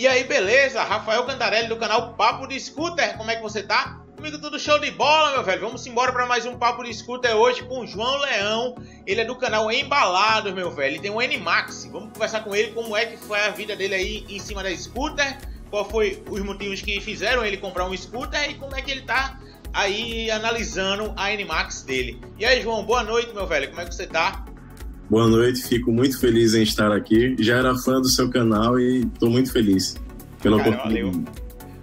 E aí, beleza? Rafael Cantarelli do canal Papo de Scooter, como é que você tá? Comigo tudo show de bola, meu velho. Vamos embora para mais um Papo de Scooter hoje com o João Leão. Ele é do canal Embalados, meu velho. Ele tem um N-Max. Vamos conversar com ele como é que foi a vida dele aí em cima da scooter. Qual foi os motivos que fizeram ele comprar um scooter e como é que ele tá aí analisando a N-Max dele. E aí, João, boa noite, meu velho. Como é que você tá? Boa noite, fico muito feliz em estar aqui. Já era fã do seu canal e estou muito feliz pela Cara, oportunidade. valeu.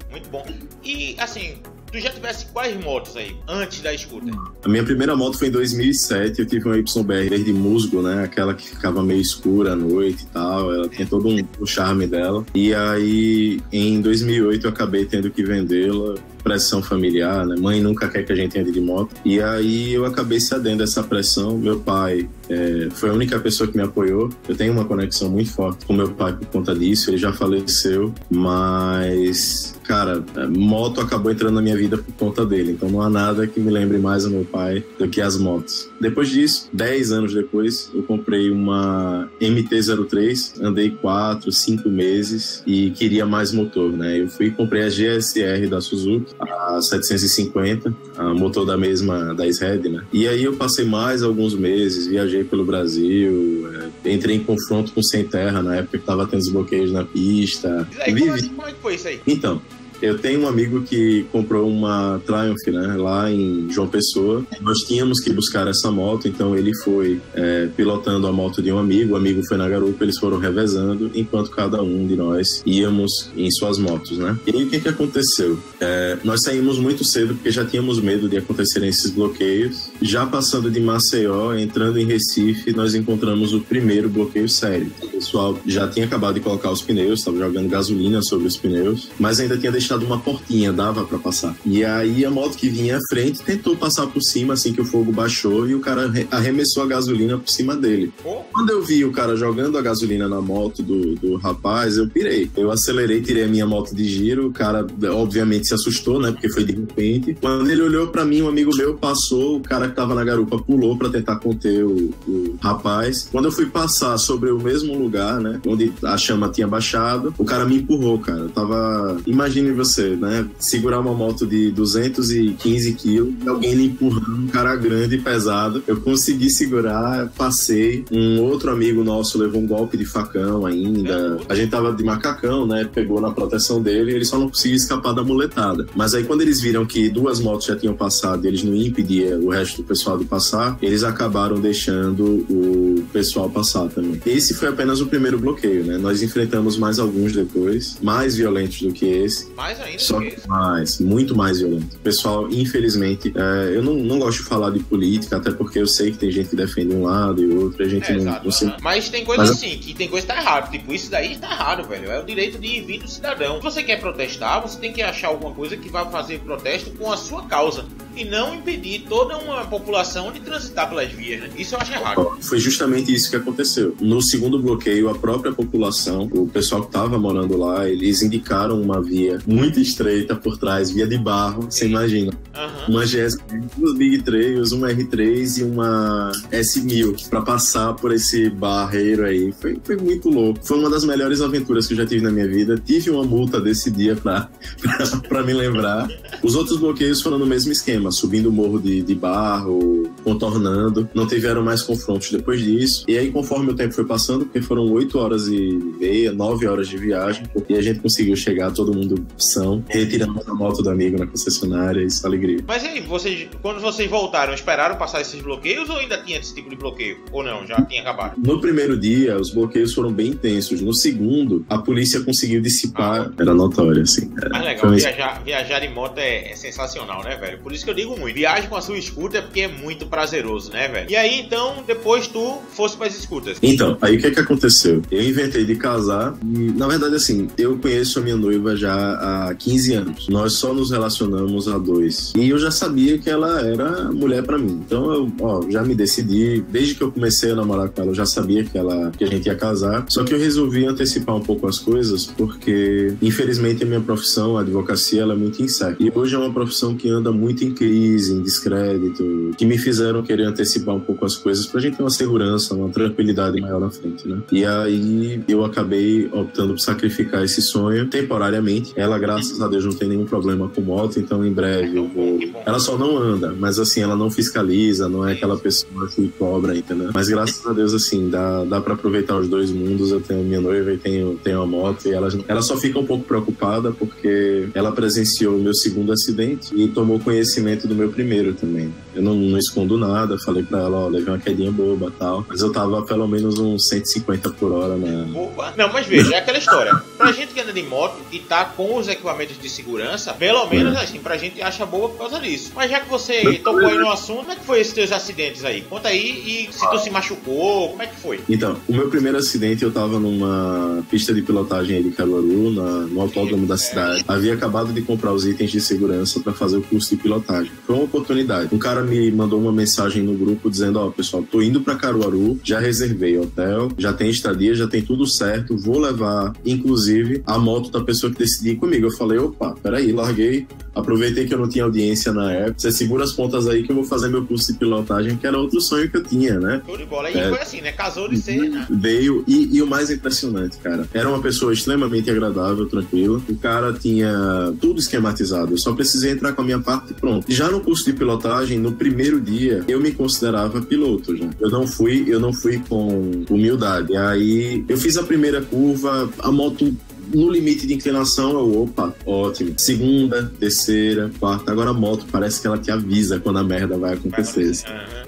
Muito bom. E assim, tu já tivesse quais motos aí antes da scooter? A minha primeira moto foi em 2007. Eu tive uma YBR verde musgo, né? Aquela que ficava meio escura à noite e tal. Ela tinha todo um, o charme dela. E aí, em 2008, eu acabei tendo que vendê-la. Pressão familiar, né? Mãe nunca quer que a gente ande de moto. E aí eu acabei cedendo essa pressão. Meu pai é, foi a única pessoa que me apoiou. Eu tenho uma conexão muito forte com meu pai por conta disso. Ele já faleceu, mas cara, moto acabou entrando na minha vida por conta dele. Então não há nada que me lembre mais ao meu pai do que as motos. Depois disso, 10 anos depois, eu comprei uma MT-03, andei 4, 5 meses e queria mais motor, né? Eu fui e comprei a GSR da Suzuki, a 750, a motor da mesma da SRED, né? E aí eu passei mais alguns meses, viajei pelo Brasil, é, entrei em confronto com Sem Terra na época que tava tendo os bloqueios na pista. E aí, como, assim, como é que foi isso aí? Então, eu tenho um amigo que comprou uma Triumph, né, lá em João Pessoa. Nós tínhamos que buscar essa moto, então ele foi é, pilotando a moto de um amigo, o amigo foi na garupa, eles foram revezando, enquanto cada um de nós íamos em suas motos, né. E aí o que que aconteceu? É, nós saímos muito cedo porque já tínhamos medo de acontecerem esses bloqueios. Já passando de Maceió, entrando em Recife, nós encontramos o primeiro bloqueio sério. O pessoal já tinha acabado de colocar os pneus, estava jogando gasolina sobre os pneus, mas ainda tinha deixado uma portinha, dava para passar. E aí a moto que vinha à frente tentou passar por cima assim que o fogo baixou e o cara arremessou a gasolina por cima dele. Quando eu vi o cara jogando a gasolina na moto do, do rapaz, eu pirei. Eu acelerei, tirei a minha moto de giro, o cara obviamente se assustou, né, porque foi de repente. Quando ele olhou para mim, um amigo meu passou, o cara que tava na garupa pulou para tentar conter o, o rapaz. Quando eu fui passar sobre o mesmo lugar, né, onde a chama tinha baixado, o cara me empurrou, cara. Eu tava, imagine você, né? Segurar uma moto de 215 quilos e alguém lhe empurrando, um cara grande e pesado. Eu consegui segurar, passei. Um outro amigo nosso levou um golpe de facão ainda. A gente tava de macacão, né? Pegou na proteção dele ele só não conseguiu escapar da muletada. Mas aí quando eles viram que duas motos já tinham passado e eles não iam impedir o resto do pessoal de passar, eles acabaram deixando o pessoal passar também. Esse foi apenas o primeiro bloqueio, né? Nós enfrentamos mais alguns depois, mais violentos do que esse. Mais ainda Só que mais, muito mais violento. Pessoal, infelizmente, é, eu não, não gosto de falar de política, até porque eu sei que tem gente que defende um lado e outro, a gente É, não, exato, não se aham. Mas tem coisa Mas- assim, que tem coisa que tá errado. Tipo, isso daí tá errado, velho. É o direito de vir do cidadão. Se você quer protestar, você tem que achar alguma coisa que vai fazer protesto com a sua causa. E não impedir toda uma população de transitar pelas vias, né? Isso eu acho errado. Foi justamente isso que aconteceu. No segundo bloqueio, a própria população, o pessoal que estava morando lá, eles indicaram uma via muito estreita por trás, via de barro, você imagina. Aham. Uma GS, duas Big Trails, uma R3 e uma S1000 para passar por esse barreiro aí. Foi, foi muito louco. Foi uma das melhores aventuras que eu já tive na minha vida. Tive uma multa desse dia pra me lembrar. Os outros bloqueios foram no mesmo esquema, subindo o morro de, de barro, contornando. Não tiveram mais confrontos depois disso. E aí, conforme o tempo foi passando, porque foram 8 horas e meia, 9 horas de viagem, e a gente conseguiu chegar, todo mundo são, retirando a moto do amigo na concessionária, isso é alegria. Mas aí, vocês, quando vocês voltaram, esperaram passar esses bloqueios ou ainda tinha esse tipo de bloqueio? Ou não, já tinha acabado? No primeiro dia, os bloqueios foram bem intensos. No segundo, a polícia conseguiu dissipar. Era notório, assim. Era- Mas legal, viajar, viajar de moto é, é sensacional, né, velho? Por isso que eu digo muito. Viagem com a sua scooter porque é muito prazeroso, né, velho? E aí, então, depois tu fosse pras scooters. Então, aí o que é que aconteceu? Eu inventei de casar na verdade, assim, eu conheço a minha noiva já há 15 anos. Nós só nos relacionamos há dois. E eu já sabia que ela era mulher pra mim. Então, eu, ó, já me decidi. Desde que eu comecei a namorar com ela, eu já sabia que, ela, que a gente ia casar. Só que eu resolvi antecipar um pouco as coisas porque, infelizmente, a minha profissão, a advocacia, ela é muito incerta. E hoje é uma profissão que anda muito em crise, em descrédito, que me fizeram querer antecipar um pouco as coisas pra gente ter uma segurança, uma tranquilidade maior na frente, né? E aí eu acabei optando por sacrificar esse sonho temporariamente. Ela, graças a Deus, não tem nenhum problema com moto, então em breve eu vou. Ela só não anda, mas assim, ela não fiscaliza, não é aquela pessoa que cobra, entendeu? Mas graças a Deus, assim, dá, dá pra aproveitar os dois mundos. Eu tenho minha noiva e tenho, tenho a moto, e ela, ela só fica um pouco preocupada porque ela presenciou o meu segundo acidente e tomou conhecimento do meu primeiro também. Eu não, não escondo nada, falei pra ela, ó, levei uma quedinha boba tal. Mas eu tava pelo menos uns 150 por hora, né? Não, mas veja, é aquela história. Pra gente que anda de moto e tá com os equipamentos de segurança, pelo menos é. assim, pra gente acha boa por causa disso. Mas já que você tocou aí no assunto, como é que foi esses teus acidentes aí? Conta aí e se tu se machucou, como é que foi? Então, o meu primeiro acidente eu tava numa pista de pilotagem aí de Caruaru, na, no autódromo da cidade. Havia acabado de comprar os itens de segurança para fazer o curso de pilotagem. Foi uma oportunidade. Um cara me mandou uma mensagem no grupo dizendo: Ó, oh, pessoal, tô indo para Caruaru, já reservei hotel, já tem estadia, já tem tudo certo, vou levar, inclusive, a moto da pessoa que decidiu comigo. Eu falei: opa, peraí, larguei, aproveitei que eu não tinha audiência na época, você segura as pontas aí que eu vou fazer meu curso de pilotagem, que era outro sonho que eu tinha, né? Show de bola. E é, foi assim, né? Casou de ser, né? Veio, e, e o mais impressionante, cara, era uma pessoa extremamente agradável, tranquila. O cara tinha tudo esquematizado, eu só precisei entrar com a minha parte e pronto. Já no curso de pilotagem, no primeiro dia, eu me considerava piloto já. Eu não fui, eu não fui com humildade. E aí eu fiz a primeira curva, a moto no limite de inclinação, eu, opa, ótimo. Segunda, terceira, quarta. Agora a moto parece que ela te avisa quando a merda vai acontecer.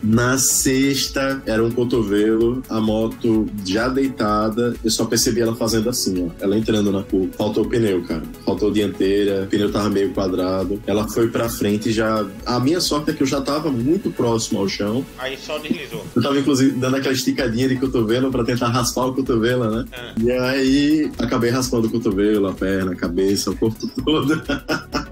Na sexta, era um cotovelo, a moto já deitada, eu só percebi ela fazendo assim, ó. Ela entrando na curva. Faltou o pneu, cara. Faltou dianteira, o pneu tava meio quadrado. Ela foi pra frente já. A minha sorte é que eu já tava muito próximo ao chão. Aí só deslizou. Eu tava, inclusive, dando aquela esticadinha de cotovelo pra tentar raspar o cotovelo, né? É. E aí acabei raspando o cotovelo, a perna, a cabeça, o corpo todo.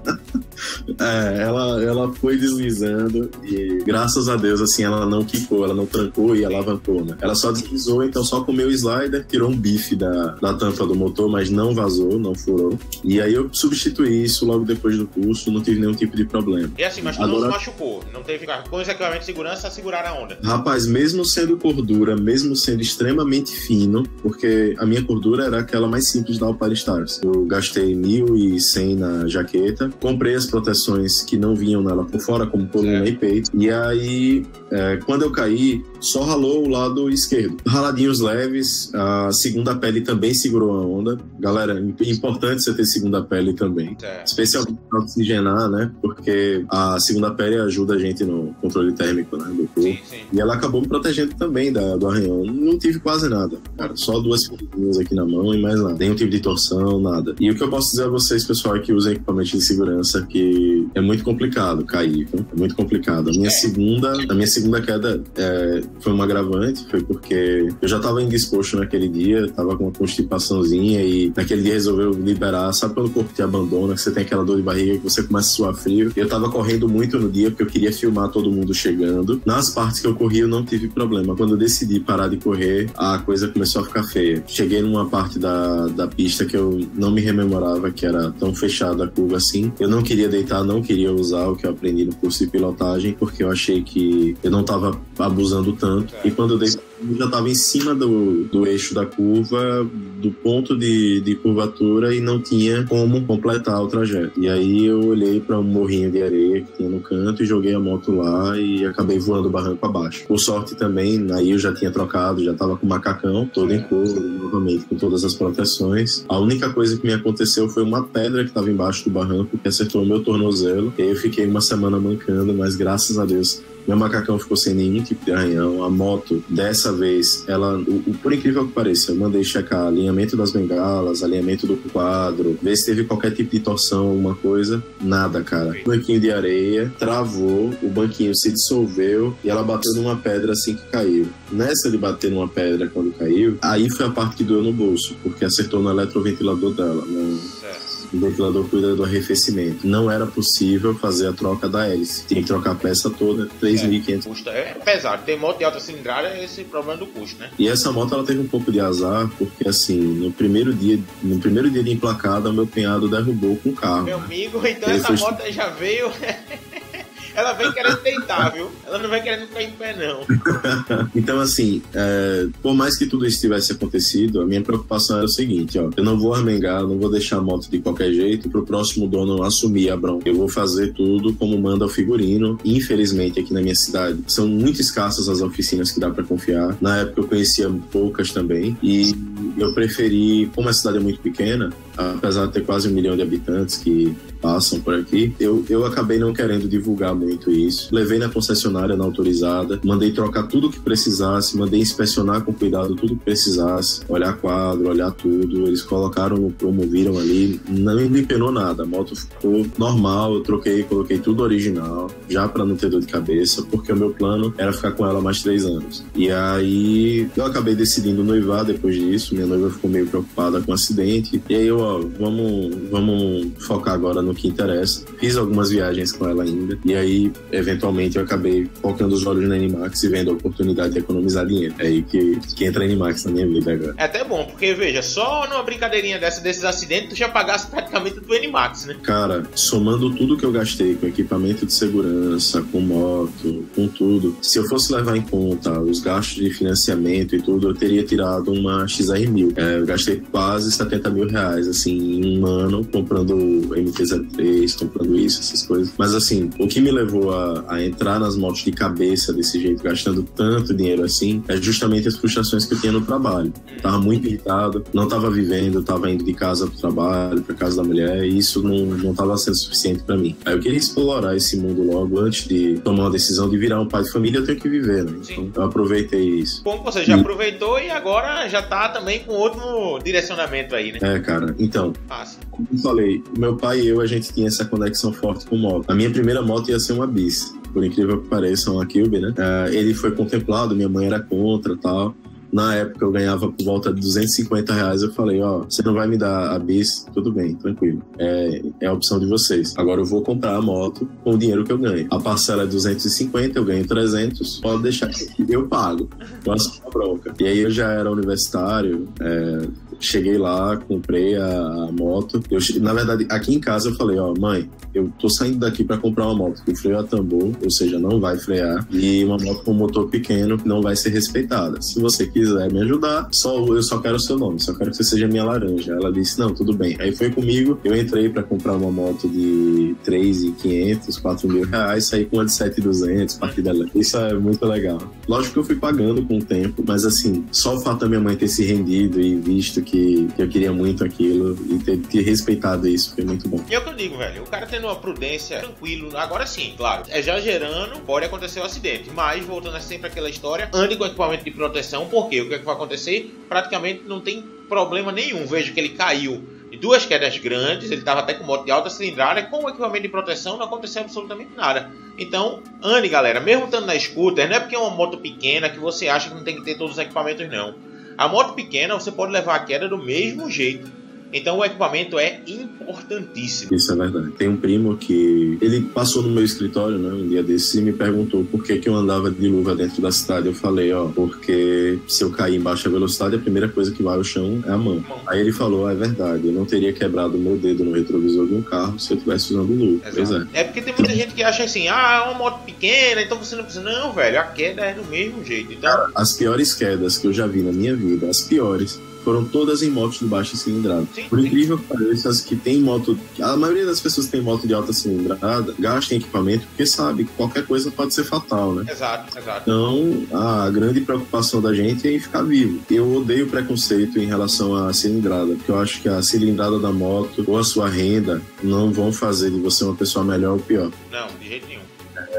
É, ela, ela foi deslizando e graças a Deus, assim, ela não quicou, ela não trancou e alavancou, né? Ela só deslizou, então só comeu o slider, tirou um bife da, da tampa do motor, mas não vazou, não furou. E aí eu substituí isso logo depois do curso, não tive nenhum tipo de problema. E assim, mas tu Agora... não se machucou, não teve com os equipamentos de segurança segurar a onda. Rapaz, mesmo sendo cordura, mesmo sendo extremamente fino, porque a minha cordura era aquela mais simples da Alpine Stars. Eu gastei 1.100 na jaqueta, comprei as proteções que não vinham nela por fora, como coluna e peito. E aí, é, quando eu caí, só ralou o lado esquerdo. Raladinhos leves, a segunda pele também segurou a onda. Galera, importante você ter segunda pele também. É. Especialmente para oxigenar, né? Porque a segunda pele ajuda a gente no controle térmico né, do corpo. Sim, sim. E ela acabou me protegendo também da, do arranhão. Não tive quase nada, cara. Só duas feridinhas aqui na mão e mais nada. Nenhum tipo de torção, nada. E o que eu posso dizer a vocês, pessoal, que usam equipamento de segurança, que é muito complicado cair, viu? É muito complicado. A minha segunda, a minha segunda queda é, foi um agravante, foi porque eu já tava indisposto naquele dia, tava com uma constipaçãozinha e naquele dia resolveu liberar. Sabe quando o corpo te abandona, que você tem aquela dor de barriga, que você começa a suar frio? Eu tava correndo muito no dia porque eu queria filmar todo mundo chegando. Nas partes que eu corri, eu não tive problema. Quando eu decidi parar de correr, a coisa começou a ficar feia. Cheguei numa parte da, da pista que eu não me rememorava que era tão fechada a curva assim. Eu não queria deitar, não queria usar o que eu aprendi no curso de pilotagem, porque eu achei que eu não tava abusando tanto. E quando eu dei eu já estava em cima do, do eixo da curva, do ponto de, de curvatura e não tinha como completar o trajeto. E aí eu olhei para um morrinho de areia que tinha no canto e joguei a moto lá e acabei voando o barranco abaixo. Por sorte também, aí eu já tinha trocado, já estava com o macacão todo em couro, novamente com todas as proteções. A única coisa que me aconteceu foi uma pedra que estava embaixo do barranco que acertou o meu tornozelo. E eu fiquei uma semana mancando, mas graças a Deus meu macacão ficou sem nenhum tipo de arranhão. A moto, dessa vez, ela, o, o, por incrível que pareça, eu mandei checar alinhamento das bengalas, alinhamento do quadro, ver se teve qualquer tipo de torção, alguma coisa. Nada, cara. Banquinho de areia, travou, o banquinho se dissolveu e ela bateu numa pedra assim que caiu. Nessa de bater numa pedra quando caiu, aí foi a parte que doeu no bolso, porque acertou no eletroventilador dela. No o ventilador cuida do arrefecimento. Não era possível fazer a troca da hélice. Tinha que trocar a peça toda, 3.500. É, é pesado. Tem moto de alta cilindrada, é esse problema do custo, né? E essa moto ela teve um pouco de azar, porque assim, no primeiro dia, no primeiro dia de emplacada, meu cunhado derrubou com o carro. Meu amigo, então Ele essa foi... moto já veio. Ela vem querendo deitar, viu? Ela não vem querendo ficar em pé, não. então, assim, é, por mais que tudo isso tivesse acontecido, a minha preocupação era o seguinte, ó. Eu não vou armengar, não vou deixar a moto de qualquer jeito pro próximo dono assumir a bronca. Eu vou fazer tudo como manda o figurino. Infelizmente, aqui na minha cidade, são muito escassas as oficinas que dá para confiar. Na época eu conhecia poucas também. E eu preferi, como a cidade é muito pequena, apesar de ter quase um milhão de habitantes que passam por aqui, eu, eu acabei não querendo divulgar muito isso. Levei na concessionária não autorizada, mandei trocar tudo que precisasse, mandei inspecionar com cuidado tudo que precisasse, olhar quadro, olhar tudo. Eles colocaram, promoviram ali, não me penou nada. A moto ficou normal, eu troquei, coloquei tudo original, já para não ter dor de cabeça, porque o meu plano era ficar com ela mais três anos. E aí eu acabei decidindo noivar depois disso. Minha noiva ficou meio preocupada com o acidente. E aí eu vamos, vamos focar agora no que interessa. Fiz algumas viagens com ela ainda. E aí, eventualmente, eu acabei focando os olhos na Animax e vendo a oportunidade de economizar dinheiro. É aí que, que entra a Animax na minha vida agora. É até bom, porque veja, só numa brincadeirinha dessa, desses acidentes, tu já pagasse praticamente do Animax, né? Cara, somando tudo que eu gastei com equipamento de segurança, com moto, com tudo, se eu fosse levar em conta os gastos de financiamento e tudo, eu teria tirado uma XR1000. É, eu gastei quase 70 mil reais assim, em um ano, comprando MT-03, comprando isso, essas coisas. Mas, assim, o que me levou a, a, entrar nas motos de cabeça desse jeito, gastando tanto dinheiro assim, é justamente as frustrações que eu tinha no trabalho. tava muito irritado, não tava vivendo, tava indo de casa pro trabalho, pra casa da mulher, e isso não, não tava sendo suficiente para mim. Aí eu queria explorar esse mundo logo antes de tomar uma decisão de virar um pai de família, eu tenho que viver, né? Então eu aproveitei isso. Bom, você já e... aproveitou e agora já tá também com outro direcionamento aí, né? É, cara. Então, como eu falei, meu pai e eu, a gente tinha essa conexão forte com moto. A minha primeira moto ia ser uma bis, por incrível que pareça, uma Cube, né? Uh, ele foi contemplado, minha mãe era contra tal. Na época eu ganhava por volta de 250 reais. Eu falei: Ó, você não vai me dar a bis? Tudo bem, tranquilo. É, é a opção de vocês. Agora eu vou comprar a moto com o dinheiro que eu ganho. A parcela é 250, eu ganho 300. Pode deixar eu pago. Posso a bronca. E aí eu já era universitário, é, Cheguei lá, comprei a, a moto. Eu, na verdade, aqui em casa eu falei, ó, mãe, eu tô saindo daqui para comprar uma moto que freio a tambor, ou seja, não vai frear, e uma moto com motor pequeno que não vai ser respeitada. Se você quiser me ajudar, só eu só quero o seu nome, só quero que você seja minha laranja. Ela disse, não, tudo bem. Aí foi comigo, eu entrei para comprar uma moto de 3.500, 4 mil reais, saí com uma de 7.200, partida Isso é muito legal. Lógico que eu fui pagando com o tempo, mas assim, só o fato da minha mãe ter se rendido e visto que, eu queria muito aquilo e ter, ter respeitado isso foi muito bom. E é o que eu digo, velho. O cara tendo uma prudência tranquilo. Agora sim, claro. Exagerando, pode acontecer um acidente. Mas, voltando sempre àquela história, ande com equipamento de proteção, porque o que, é que vai acontecer? Praticamente não tem problema nenhum. Vejo que ele caiu de duas quedas grandes, ele estava até com moto de alta cilindrada, com o equipamento de proteção não aconteceu absolutamente nada. Então, ande galera, mesmo estando na scooter, não é porque é uma moto pequena que você acha que não tem que ter todos os equipamentos não. A moto pequena você pode levar a queda do mesmo jeito. Então o equipamento é importantíssimo. Isso é verdade. Tem um primo que ele passou no meu escritório, né, um dia desse e me perguntou por que, que eu andava de luva dentro da cidade. Eu falei, ó, porque se eu cair em baixa velocidade, a primeira coisa que vai ao chão é a mão. mão. Aí ele falou, ah, é verdade, eu não teria quebrado o meu dedo no retrovisor de um carro se eu tivesse usando luva. Exato. Pois é. É porque tem muita gente que acha assim, ah, é uma moto pequena, então você não precisa. Não, velho, a queda é do mesmo jeito. Então... Cara, as piores quedas que eu já vi na minha vida, as piores, foram todas em motos de baixa cilindrada. Sim, Por incrível que pareça, as que tem moto. A maioria das pessoas que tem moto de alta cilindrada gastam equipamento porque sabe que qualquer coisa pode ser fatal, né? Exato, exato. Então, a grande preocupação da gente é em ficar vivo. Eu odeio preconceito em relação à cilindrada, porque eu acho que a cilindrada da moto ou a sua renda não vão fazer de você uma pessoa melhor ou pior. Não, de jeito nenhum.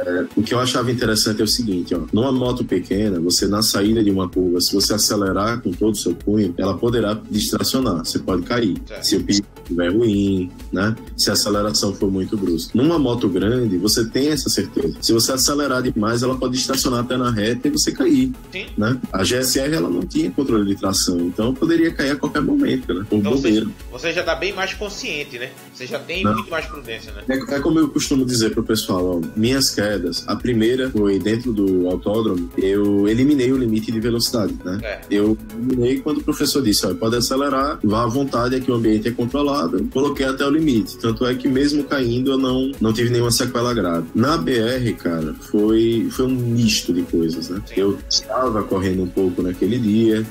É, o que eu achava interessante é o seguinte, ó, numa moto pequena, você na saída de uma curva, se você acelerar com todo o seu punho, ela poderá distracionar, você pode cair. Certo. Se o pico estiver ruim, né? Se a aceleração for muito brusca. Numa moto grande, você tem essa certeza. Se você acelerar demais, ela pode estacionar até na reta e você cair, Sim. né? A GSR ela não tinha controle de tração, então poderia cair a qualquer momento, né? então você, você, já está bem mais consciente, né? Você já tem não. muito mais prudência, né? É, é como eu costumo dizer pro pessoal, ó, minhas quedas A primeira foi dentro do autódromo, eu eliminei o limite de velocidade, né? É. Eu eliminei quando o professor disse, olha, pode acelerar, vá à vontade, aqui o ambiente é controlado, coloquei até o limite. Tanto é que mesmo caindo, eu não, não tive nenhuma sequela grave. Na BR, cara, foi, foi um misto de coisas, né? Sim. Eu estava correndo um pouco naquele dia,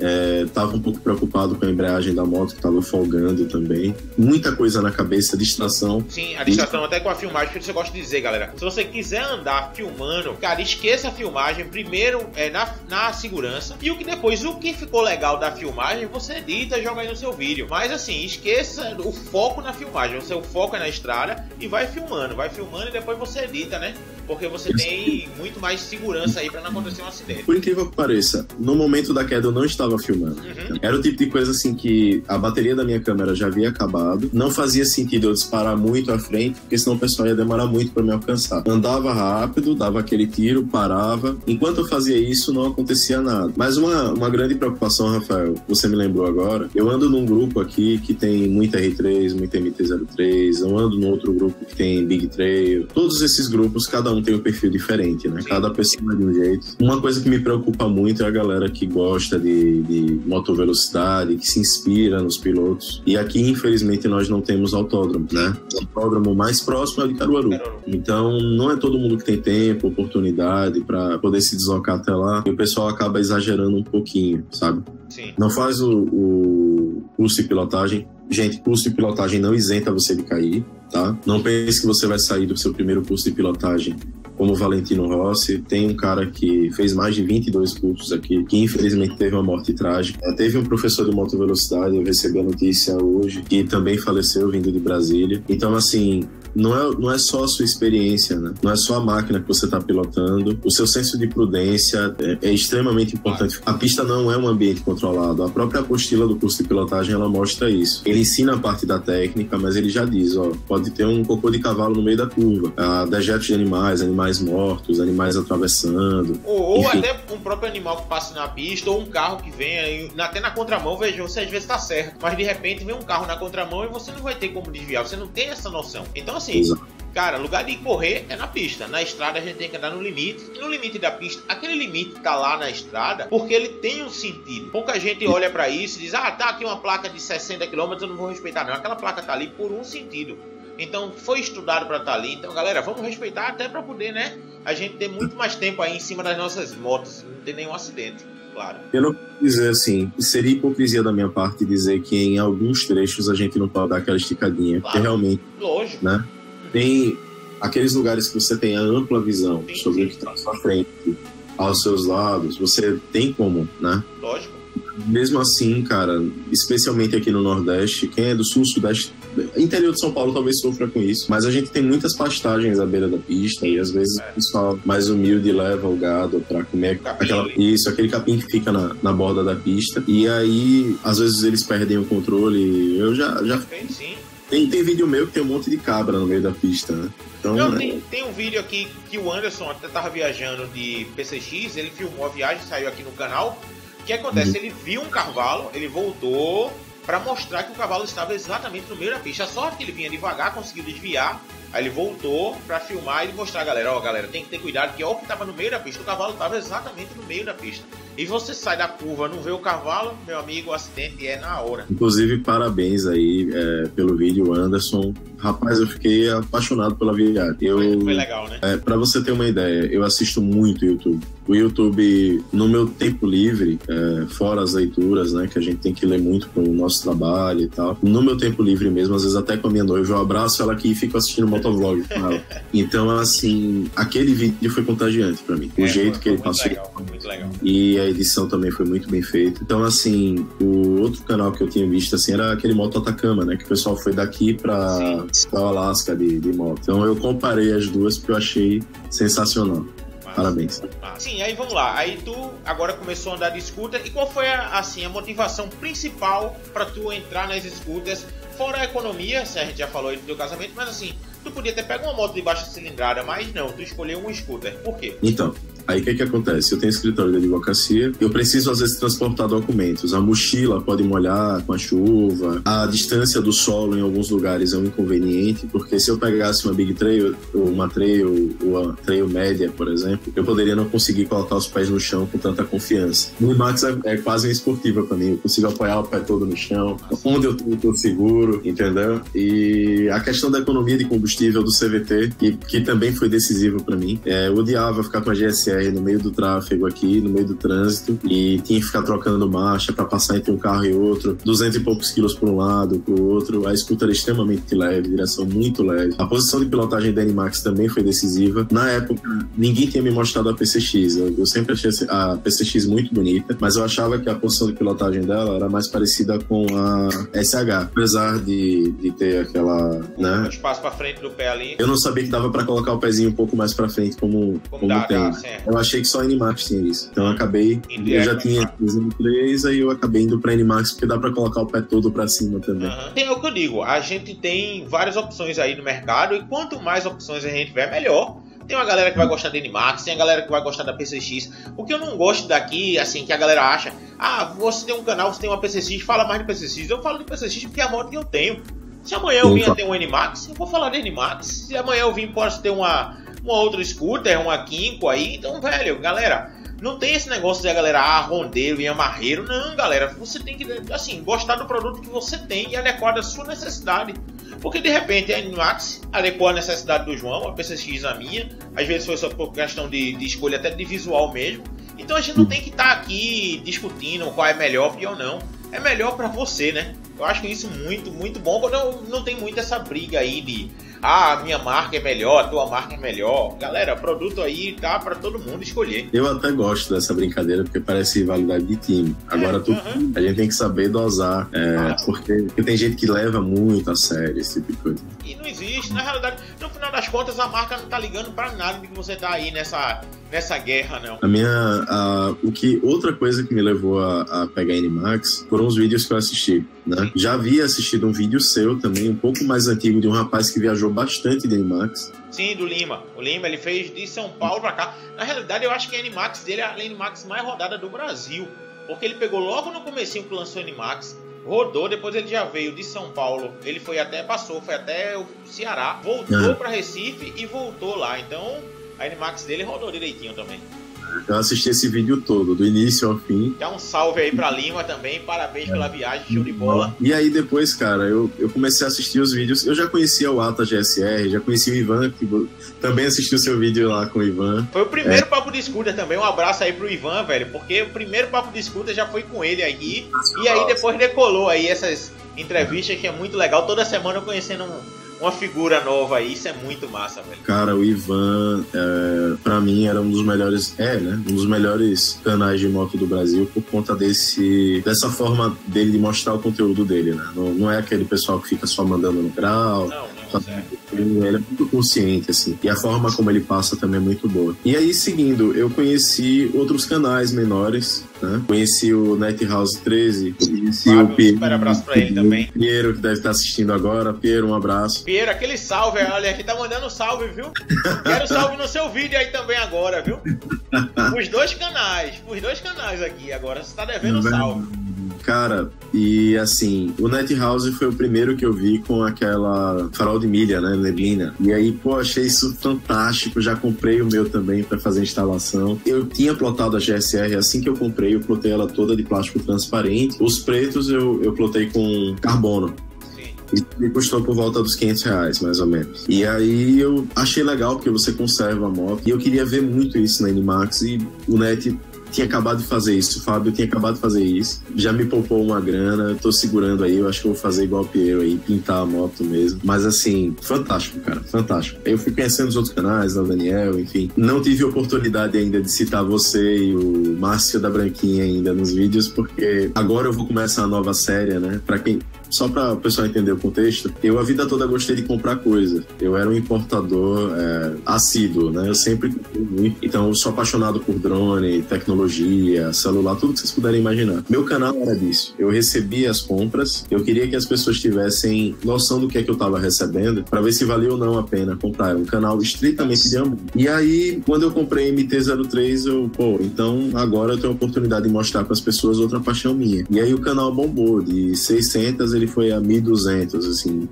estava é, um pouco preocupado com a embreagem da moto, que estava folgando também. Muita coisa na cabeça, distração. Sim, a distração e... até com a filmagem, que você gosta de dizer, galera. Se você quiser andar filmando, cara, esqueça a filmagem, primeiro é na, na segurança, e o que depois, o que ficou legal da filmagem, você edita e joga aí no seu vídeo. Mas assim, esqueça o foco na filmagem, você o foco é na estrada e vai filmando, vai filmando e depois você edita, né? Porque você tem muito mais segurança aí para não acontecer um acidente. Por incrível que pareça, no momento da queda eu não estava filmando. Uhum. Era o tipo de coisa assim que a bateria da minha câmera já havia acabado, não fazia sentido eu disparar muito à frente, porque senão o pessoal ia demorar muito para me alcançar. Andava rápido, dava aquele tiro, parava. Enquanto eu fazia isso, não acontecia nada. Mas uma, uma grande preocupação, Rafael, você me lembrou agora, eu ando num grupo aqui que tem muita R3, muita MT-03, eu ando num outro grupo que tem Big Trail. Todos esses grupos, cada um um tem um perfil diferente, né? Cada pessoa é de um jeito. Uma coisa que me preocupa muito é a galera que gosta de, de motovelocidade, que se inspira nos pilotos. E aqui, infelizmente, nós não temos autódromo, né? O autódromo mais próximo é o de Caruaru. Então, não é todo mundo que tem tempo, oportunidade para poder se deslocar até lá. E o pessoal acaba exagerando um pouquinho, sabe? Sim. Não faz o, o curso de pilotagem. Gente, curso de pilotagem não isenta você de cair tá? Não pense que você vai sair do seu primeiro curso de pilotagem como Valentino Rossi. Tem um cara que fez mais de 22 cursos aqui, que infelizmente teve uma morte trágica. Teve um professor de motovelocidade, eu recebi a notícia hoje, que também faleceu vindo de Brasília. Então, assim, não é, não é só a sua experiência, né? Não é só a máquina que você está pilotando. O seu senso de prudência é, é, extremamente importante. A pista não é um ambiente controlado. A própria apostila do curso de pilotagem ela mostra isso. Ele ensina a parte da técnica, mas ele já diz, ó, pode ter um cocô de cavalo no meio da curva, ah, dejetos de animais, animais mortos, animais atravessando. Ou, ou até um próprio animal que passa na pista, ou um carro que vem, até na contramão, veja, você às vezes está certo, mas de repente vem um carro na contramão e você não vai ter como desviar, você não tem essa noção. Então, assim, Exato. cara, lugar de correr é na pista. Na estrada a gente tem que andar no limite. E no limite da pista, aquele limite tá lá na estrada porque ele tem um sentido. Pouca gente olha para isso e diz: ah, tá aqui uma placa de 60 km, eu não vou respeitar, não. Aquela placa tá ali por um sentido. Então foi estudado para estar tá ali. Então, galera, vamos respeitar até para poder, né? A gente ter muito mais tempo aí em cima das nossas motos, não ter nenhum acidente. Claro. Eu não dizer assim, seria hipocrisia da minha parte dizer que em alguns trechos a gente não pode dar aquela esticadinha, claro. porque realmente, lógico, né? Tem aqueles lugares que você tem a ampla visão sim, sobre sim. o que está à sua frente, aos seus lados, você tem como, né? Lógico. Mesmo assim, cara, especialmente aqui no Nordeste, quem é do Sul, Sudeste Interior de São Paulo talvez sofra com isso, mas a gente tem muitas pastagens à beira da pista e às vezes é. o pessoal mais humilde leva o gado para comer aquela, isso, aquele capim que fica na, na borda da pista. E aí, às vezes eles perdem o controle. Eu já. já... sim. Tem, tem vídeo meu que tem um monte de cabra no meio da pista, né? Então, Não, é... tem, tem um vídeo aqui que o Anderson até tava viajando de PCX, ele filmou a viagem, saiu aqui no canal. O que acontece? Uhum. Ele viu um cavalo, ele voltou, para mostrar que o cavalo estava exatamente no meio da pista. A sorte que ele vinha devagar, conseguiu desviar, aí ele voltou para filmar e mostrar a galera, ó, oh, galera, tem que ter cuidado que ó, o que estava no meio da pista, o cavalo estava exatamente no meio da pista. E você sai da curva, não vê o cavalo, meu amigo, o acidente é na hora. Inclusive, parabéns aí é, pelo vídeo, Anderson. Rapaz, eu fiquei apaixonado pela viagem. Eu, foi, foi legal, né? É, pra você ter uma ideia, eu assisto muito YouTube. O YouTube, no meu tempo livre, é, fora as leituras, né, que a gente tem que ler muito com o nosso trabalho e tal. No meu tempo livre mesmo, às vezes até com a minha noiva, eu abraço ela aqui e fico assistindo motovlog com ela. Então, assim, aquele vídeo foi contagiante para mim. O é, jeito foi, que ele passou. Legal, muito legal. E a edição também foi muito bem feita. Então, assim, o outro canal que eu tinha visto, assim, era aquele Moto Atacama, né, que o pessoal foi daqui pra, pra Alasca de, de moto. Então, eu comparei as duas porque eu achei sensacional. Parabéns. Sim, aí vamos lá. Aí tu agora começou a andar de scooter. E qual foi a, assim, a motivação principal para tu entrar nas scooters? Fora a economia, se a gente já falou aí do teu casamento, mas assim, tu podia ter pego uma moto de baixa cilindrada, mas não, tu escolheu um scooter. Por quê? Então, Aí o que que acontece? Eu tenho escritório de advocacia, eu preciso às vezes transportar documentos. A mochila pode molhar com a chuva, a distância do solo em alguns lugares é um inconveniente, porque se eu pegasse uma big trail, ou uma trail, ou uma trail média, por exemplo, eu poderia não conseguir colocar os pés no chão com tanta confiança. No Max é, é quase uma esportiva para mim, eu consigo apoiar o pé todo no chão, onde eu tô, seguro, entendeu? E a questão da economia de combustível do CVT, que, que também foi decisivo para mim, é, eu odiava ficar com a GSR no meio do tráfego aqui, no meio do trânsito, e tinha que ficar trocando marcha para passar entre um carro e outro, 200 e poucos quilos para um lado, para o outro. A escuta era extremamente leve, direção muito leve. A posição de pilotagem da Animax também foi decisiva. Na época, ninguém tinha me mostrado a PCX. Eu, eu sempre achei a PCX muito bonita, mas eu achava que a posição de pilotagem dela era mais parecida com a SH, apesar de, de ter aquela, né? Um espaço para frente do pé ali. Eu não sabia que dava para colocar o pezinho um pouco mais para frente, como, como, como dá, tem. Dá, eu achei que só a Animax tinha isso. Então eu acabei, eu já tinha 3, aí eu acabei indo para Animax porque dá para colocar o pé todo para cima também. Uhum. Tem o que eu digo, a gente tem várias opções aí no mercado e quanto mais opções a gente tiver, melhor. Tem uma galera que vai gostar da Animax, tem a galera que vai gostar da PCX. O que eu não gosto daqui, assim, que a galera acha, ah, você tem um canal, você tem uma PCX, fala mais de PCX. Eu falo de PCX porque é a moto que eu tenho. Se amanhã eu vim ter um Animax, eu vou falar de Animax. Se amanhã eu vim posso ter uma, uma outra scooter, uma Kinko aí, então, velho, galera, não tem esse negócio de a galera, ah, rondeiro e amarreiro. Não, galera, você tem que, assim, gostar do produto que você tem e adequar à sua necessidade. Porque de repente a Animax adequou a necessidade do João, a PCX a minha. Às vezes foi só por questão de, de escolha até de visual mesmo. Então a gente não tem que estar tá aqui discutindo qual é melhor, pior não. É melhor para você, né? Eu acho isso muito, muito bom quando não, não tem muito essa briga aí de ah, a minha marca é melhor, a tua marca é melhor. Galera, produto aí tá para todo mundo escolher. Eu até gosto dessa brincadeira porque parece rivalidade de time. Agora, tu, uhum. a gente tem que saber dosar, é, ah. porque, porque, tem gente que leva muito a sério esse tipo de coisa. E não existe, na realidade, no final das contas, a marca não tá ligando para nada de que você tá aí nessa, nessa guerra, não. A minha, a, o que, outra coisa que me levou a, a pegar Animax foram os vídeos que eu assisti. Né? Já havia assistido um vídeo seu também, um pouco mais antigo, de um rapaz que viajou bastante de Animax. Sim, do Lima. O Lima ele fez de São Paulo para cá. Na realidade, eu acho que a Animax dele é a Animax mais rodada do Brasil. Porque ele pegou logo no comecinho que lançou Animax, rodou, depois ele já veio de São Paulo, ele foi até, passou, foi até o Ceará, voltou para Recife e voltou lá. Então, a Animax dele rodou direitinho também. Eu assisti esse vídeo todo, do início ao fim. Dá um salve aí pra Lima também, parabéns é. pela viagem, show de bola. E aí depois, cara, eu, eu comecei a assistir os vídeos. Eu já conhecia o Ata GSR, já conhecia o Ivan, que também assistiu seu vídeo lá com o Ivan. Foi o primeiro é. papo de scooter também, um abraço aí pro Ivan, velho, porque o primeiro papo de scooter já foi com ele aí. E aí depois decolou aí essas entrevistas que é muito legal, toda semana eu conhecendo um uma figura nova aí, isso é muito massa, velho. Cara, o Ivan, é, pra mim, era um dos melhores, é, né? Um dos melhores canais de moto do Brasil por conta desse, dessa forma dele de mostrar o conteúdo dele, né? Não, não é aquele pessoal que fica só mandando no grau. Não, ele é muito consciente, assim. E a forma como ele passa também é muito boa. E aí, seguindo, eu conheci outros canais menores, né? Conheci o Net House 13, conheci Fábio, o Piero. Super abraço pra ele também. Piero, que deve estar assistindo agora. Piero, um abraço. Piero, aquele salve, olha, aqui tá mandando salve, viu? Quero salve no seu vídeo aí também agora, viu? Os dois canais, os dois canais aqui agora, você tá devendo salve. Cara, e assim, o Net House foi o primeiro que eu vi com aquela farol de milha, né? Neblina. E aí, pô, achei isso fantástico. Já comprei o meu também para fazer instalação. Eu tinha plotado a GSR assim que eu comprei, eu plotei ela toda de plástico transparente. Os pretos eu, eu plotei com carbono. E me custou por volta dos 500 reais, mais ou menos. E aí eu achei legal, porque você conserva a moto. E eu queria ver muito isso na Animax. E o Net tinha acabado de fazer isso, o Fábio tinha acabado de fazer isso, já me poupou uma grana, tô segurando aí, eu acho que eu vou fazer igual o Piero aí, pintar a moto mesmo. Mas assim, fantástico, cara, fantástico. Eu fui conhecendo os outros canais, o Daniel, enfim. Não tive oportunidade ainda de citar você e o Márcio da Branquinha ainda nos vídeos, porque agora eu vou começar a nova série, né? Pra quem só para o pessoal entender o contexto, eu a vida toda gostei de comprar coisa. Eu era um importador é, assíduo, né? Eu sempre. Então, eu sou apaixonado por drone, tecnologia, celular, tudo que vocês puderem imaginar. Meu canal era disso. Eu recebia as compras, eu queria que as pessoas tivessem noção do que é que eu estava recebendo, para ver se valia ou não a pena comprar. Era um canal estritamente de amor. E aí, quando eu comprei MT-03, eu, pô, então agora eu tenho a oportunidade de mostrar para as pessoas outra paixão minha. E aí o canal bombou. De 600 ele foi a 1.200, assim,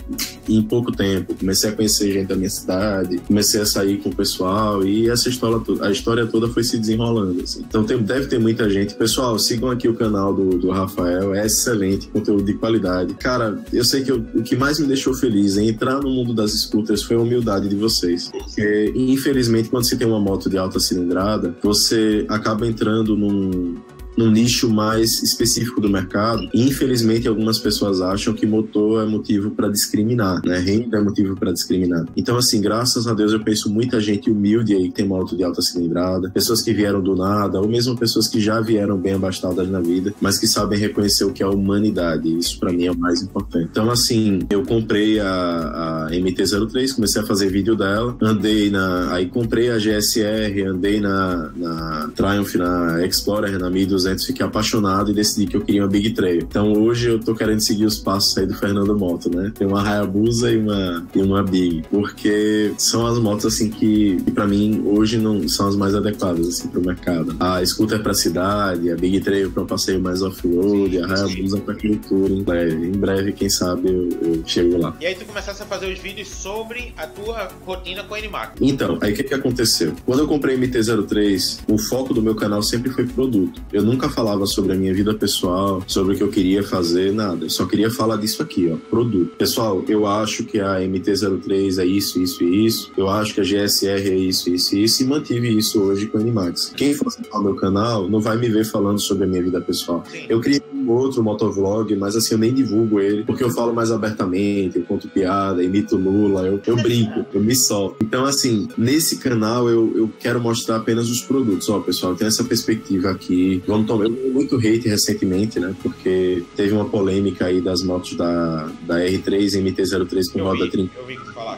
em pouco tempo. Comecei a conhecer gente da minha cidade, comecei a sair com o pessoal e essa história, a história toda foi se desenrolando. Assim. Então tem, deve ter muita gente. Pessoal, sigam aqui o canal do, do Rafael, é excelente, conteúdo de qualidade. Cara, eu sei que eu, o que mais me deixou feliz em entrar no mundo das scooters foi a humildade de vocês. Porque, infelizmente, quando você tem uma moto de alta cilindrada, você acaba entrando num, num nicho mais específico do mercado. E, infelizmente, algumas pessoas acham que motor é motivo para discriminar, né? Renda é motivo para discriminar. Então, assim, graças a Deus, eu penso muita gente humilde aí que tem moto de alta cilindrada, pessoas que vieram do nada, ou mesmo pessoas que já vieram bem abastadas na vida, mas que sabem reconhecer o que é a humanidade. Isso, para mim, é o mais importante. Então, assim, eu comprei a, a MT-03, comecei a fazer vídeo dela, andei na. Aí comprei a GSR, andei na, na Triumph, na Explorer, na 1200 200, fiquei apaixonado e decidi que eu queria uma Big Trail. Então hoje eu tô querendo seguir os passos aí do Fernando Moto, né? Tem uma Hayabusa e uma, e uma Big, porque são as motos assim que, que para mim hoje não são as mais adequadas assim pro mercado. A Scooter para cidade, a Big Trail para um passeio mais off-road, a Hayabusa para aquele tour em breve. Em breve, quem sabe eu, eu, chego lá. E aí tu começaste a fazer os vídeos sobre a tua rotina com a Animac. Então, aí o que que aconteceu? Quando eu comprei MT-03, o foco do meu canal sempre foi produto. Eu nunca nunca falava sobre a minha vida pessoal, sobre o que eu queria fazer, nada. Eu só queria falar disso aqui, ó, produto. Pessoal, eu acho que a MT-03 é isso, isso e isso. Eu acho que a GSR é isso, isso e isso. E mantive isso hoje com a Animax. Quem for acessar o meu canal não vai me ver falando sobre a minha vida pessoal. Eu criei um outro motovlog, mas assim, eu nem divulgo ele, porque eu falo mais abertamente, eu conto piada, imito Lula, eu, eu brinco, eu me solto. Então, assim, nesse canal eu, eu quero mostrar apenas os produtos. Ó, pessoal, tem essa perspectiva aqui. Vamos tomei muito hate recentemente, né? Porque teve uma polêmica aí das motos da, da R3 e MT-03 com Eu roda vi, 30. eu vi.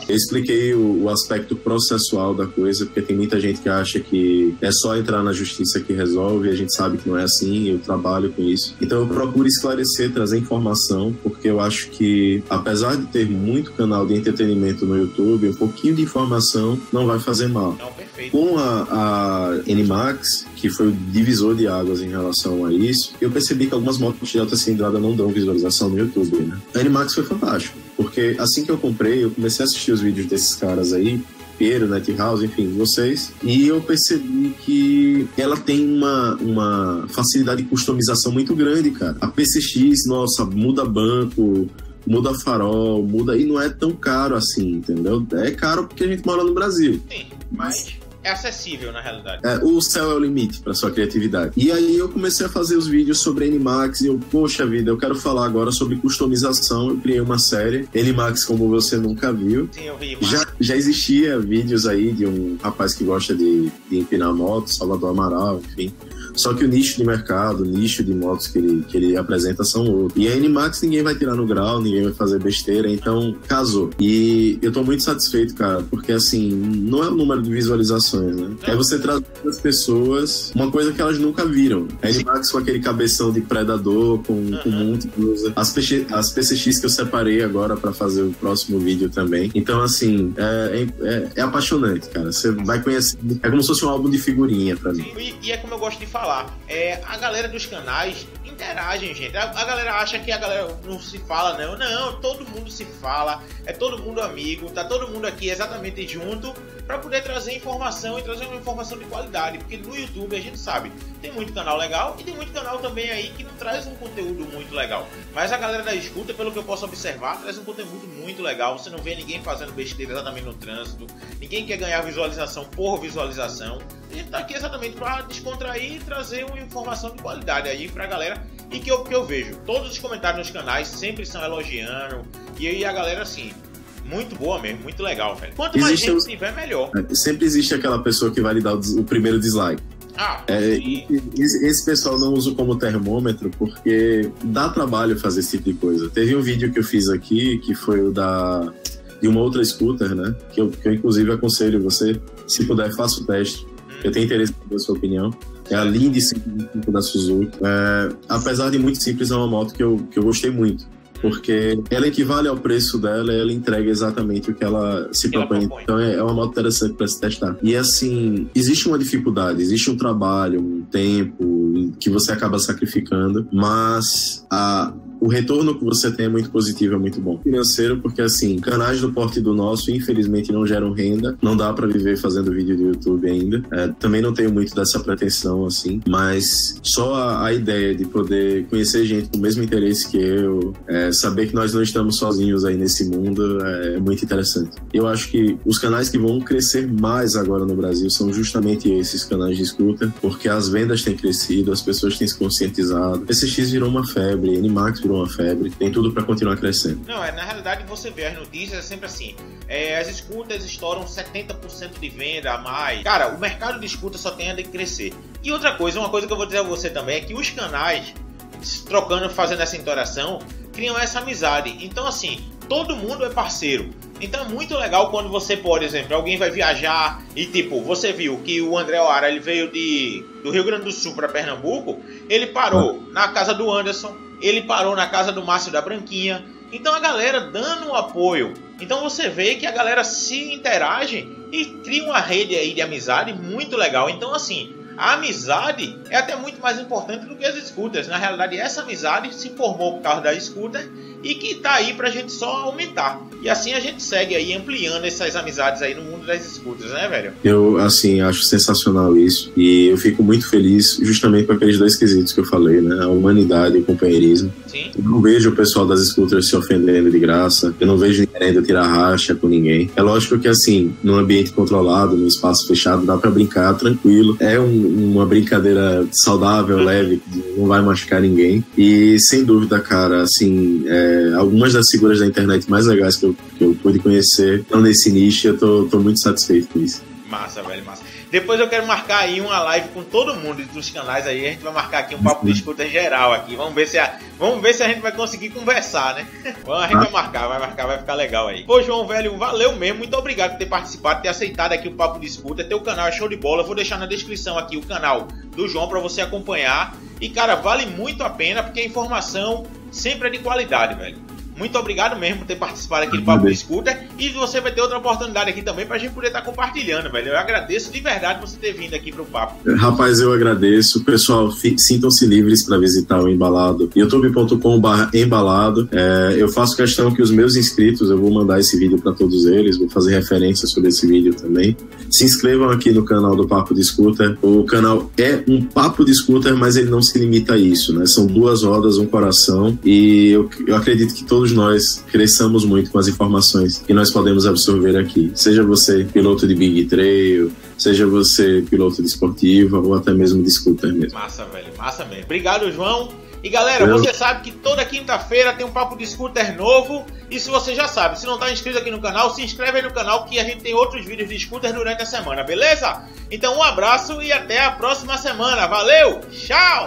Eu expliquei o, o aspecto processual da coisa, porque tem muita gente que acha que é só entrar na justiça que resolve, a gente sabe que não é assim, eu trabalho com isso. Então eu procuro esclarecer, trazer informação, porque eu acho que, apesar de ter muito canal de entretenimento no YouTube, um pouquinho de informação não vai fazer mal. Não, perfeito. Com a, a Animax, que foi o divisor de águas em relação a isso, eu percebi que algumas motos de alta cilindrada não dão visualização no YouTube, né? A Animax foi fantástico, porque assim que eu comprei, eu comecei a assistir os vídeos desses caras aí, Piero, House, enfim, vocês, e eu percebi que ela tem uma, uma facilidade de customização muito grande, cara. A PCX, nossa, muda banco, muda farol, muda e não é tão caro assim, entendeu? É caro porque a gente mora no Brasil. Sim, mas é acessível na realidade. É, o céu é o limite para sua criatividade. E aí eu comecei a fazer os vídeos sobre Animax e eu, poxa vida, eu quero falar agora sobre customização. Eu criei uma série, Animax como você nunca viu. Sim, eu vi. mas- Já, já existia vídeos aí de um rapaz que gosta de, de empinar moto, Salvador Amaral, enfim. Só que o nicho de mercado, o nicho de motos que ele, que ele apresenta são outros. E a Animax ninguém vai tirar no grau, ninguém vai fazer besteira, então casou. E eu tô muito satisfeito, cara, porque assim, não é o número de visualizações, né? É você trazer as pessoas uma coisa que elas nunca viram. A Animax com aquele cabeção de predador, com, com um monte de coisa. As, PC, as PCX que eu separei agora pra fazer o próximo vídeo também. Então, assim, é, é, é apaixonante, cara. Você vai conhecer. É como se fosse um álbum de figurinha pra mim. E, e é como eu gosto de falar, é, a galera dos canais interagem, gente. A, a galera acha que a galera não se fala, não. Não, todo mundo se fala, é todo mundo amigo, tá todo mundo aqui exatamente junto para poder trazer informação e trazer uma informação de qualidade. Porque no YouTube a gente sabe, tem muito canal legal e tem muito canal também aí que não traz um conteúdo muito legal. Mas a galera da escuta, pelo que eu posso observar, traz um conteúdo muito legal. Você não vê ninguém fazendo besteira exatamente no trânsito, ninguém quer ganhar visualização por visualização. A gente tá aqui exatamente para descontrair e trazer uma informação de qualidade aí pra galera. E que eu, que eu vejo, todos os comentários nos canais sempre são elogiando. E aí a galera assim, muito boa mesmo, muito legal, velho. Quanto mais Existe gente os- tiver, melhor. Sempre existe aquela pessoa que vai lhe dar o primeiro dislike. Ah, é, esse pessoal não usa como termômetro porque dá trabalho fazer esse tipo de coisa. Teve um vídeo que eu fiz aqui que foi o da de uma outra scooter, né? Que eu, que eu inclusive aconselho você, se puder, faça o teste. Eu tenho interesse em a sua opinião. É a Lindy 55 da Suzuki. É, apesar de muito simples, é uma moto que eu, que eu gostei muito porque ela equivale ao preço dela ela entrega exatamente o que ela se propõe. propõe. Então é, é uma moto interessante para se testar. E assim, existe uma dificuldade, existe um trabalho, um tempo que você acaba sacrificando, mas a, o retorno que você tem é muito positivo, é muito bom. Financeiro, porque assim, canais do porte do nosso, infelizmente, não geram renda, não dá para viver fazendo vídeo do YouTube ainda. É, também não tenho muito dessa pretensão, assim, mas só a, a, ideia de poder conhecer gente com o mesmo interesse que eu, é, saber que nós não estamos sozinhos aí nesse mundo, é, é muito interessante. Eu acho que os canais que vão crescer mais agora no Brasil são justamente esses canais de escuta, porque as vendas têm crescido, as pessoas têm se conscientizado. SX virou uma febre, NMAX virou uma febre, tem tudo para continuar crescendo. Não, é, na realidade você vê as notícias é sempre assim, é, as escutas estouram 70% de venda a mais. Cara, o mercado de escuta só tem a de crescer. E outra coisa, uma coisa que eu vou dizer a você também é que os canais trocando, fazendo essa interação, criam essa amizade. Então assim, todo mundo é parceiro. Então é muito legal quando você, por exemplo, alguém vai viajar e tipo, você viu que o André Oara ele veio de, do Rio Grande do Sul para Pernambuco, ele parou na casa do Anderson, ele parou na casa do Márcio da Branquinha. Então a galera dando um apoio. Então você vê que a galera se interage e cria uma rede aí de amizade muito legal. Então assim, a amizade é até muito mais importante do que as scooters. Na realidade, essa amizade se formou por causa da scooter e que tá aí pra gente só aumentar. E assim a gente segue aí ampliando essas amizades aí no mundo das scooters, né, velho? Eu, assim, acho sensacional isso. E eu fico muito feliz justamente com aqueles dois quesitos que eu falei, né? A humanidade e o companheirismo. Sim. Eu não vejo o pessoal das scooters se ofendendo de graça. Eu não vejo ninguém querendo tirar racha com ninguém. É lógico que, assim, num ambiente controlado, num espaço fechado, dá para brincar tranquilo. É um, uma brincadeira saudável, leve, que não vai machucar ninguém. E, sem dúvida, cara, assim, é, algumas das figuras da internet mais legais que eu, que eu pude conhecer estão nesse nicho. Eu tô, tô muito satisfeito com isso. Massa, velho, massa. Depois eu quero marcar aí uma live com todo mundo dos canais aí. A gente vai marcar aqui um papo de escuta geral aqui. Vamos ver se a, vamos ver se a gente vai conseguir conversar, né? a gente vai marcar, vai marcar, vai ficar legal aí. Pô, João, velho, valeu mesmo. Muito obrigado por ter participado, ter aceitado aqui o papo de escuta. Teu canal é show de bola. Eu vou deixar na descrição aqui o canal do João para você acompanhar. E cara, vale muito a pena porque a informação sempre é de qualidade, velho. Muito obrigado mesmo por ter participado aqui do Papo do Scooter. E você vai ter outra oportunidade aqui também pra gente poder estar tá compartilhando, velho. Eu agradeço de verdade você ter vindo aqui pro Papo. Rapaz, eu agradeço. Pessoal, sintam-se livres para visitar o Embalado. youtube.com.br embalado. É, eu faço questão que os meus inscritos, eu vou mandar esse vídeo para todos eles, vou fazer referência sobre esse vídeo também. Se inscrevam aqui no canal do Papo de Scooter. O canal é um Papo de Scooter, mas ele não se limita a isso, né? São duas rodas, um coração. E eu, eu acredito que todos todos nós cresçamos muito com as informações que nós podemos absorver aqui. Seja você piloto de Big Trail, seja você piloto de esportiva ou até mesmo de scooter mesmo. Massa, velho, massa mesmo. Obrigado, João. E galera, Eu... você sabe que toda quinta-feira tem um papo de scooter novo. E se você já sabe, se não está inscrito aqui no canal, se inscreve aí no canal que a gente tem outros vídeos de scooter durante a semana, beleza? Então um abraço e até a próxima semana. Valeu, tchau!